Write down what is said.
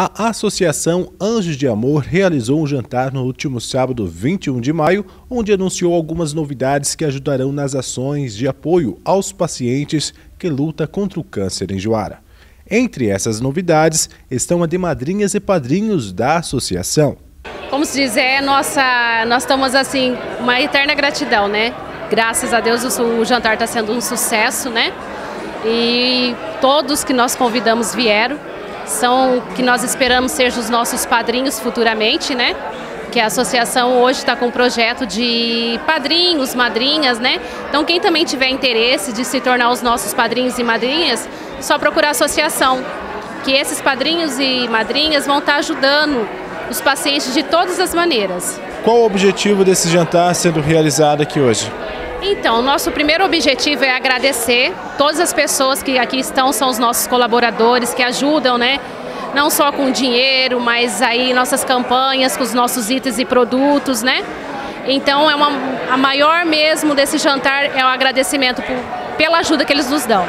A Associação Anjos de Amor realizou um jantar no último sábado, 21 de maio, onde anunciou algumas novidades que ajudarão nas ações de apoio aos pacientes que lutam contra o câncer em Joara. Entre essas novidades estão a de madrinhas e padrinhos da associação. Como se diz, é nossa, nós estamos assim, uma eterna gratidão, né? Graças a Deus o jantar está sendo um sucesso, né? E todos que nós convidamos vieram são que nós esperamos ser os nossos padrinhos futuramente, né? Que a associação hoje está com um projeto de padrinhos, madrinhas, né? Então quem também tiver interesse de se tornar os nossos padrinhos e madrinhas, só procurar a associação. Que esses padrinhos e madrinhas vão estar tá ajudando os pacientes de todas as maneiras. Qual o objetivo desse jantar sendo realizado aqui hoje? Então, nosso primeiro objetivo é agradecer todas as pessoas que aqui estão, são os nossos colaboradores que ajudam, né? Não só com dinheiro, mas aí nossas campanhas, com os nossos itens e produtos, né? Então, é uma, a maior mesmo desse jantar é o agradecimento por, pela ajuda que eles nos dão.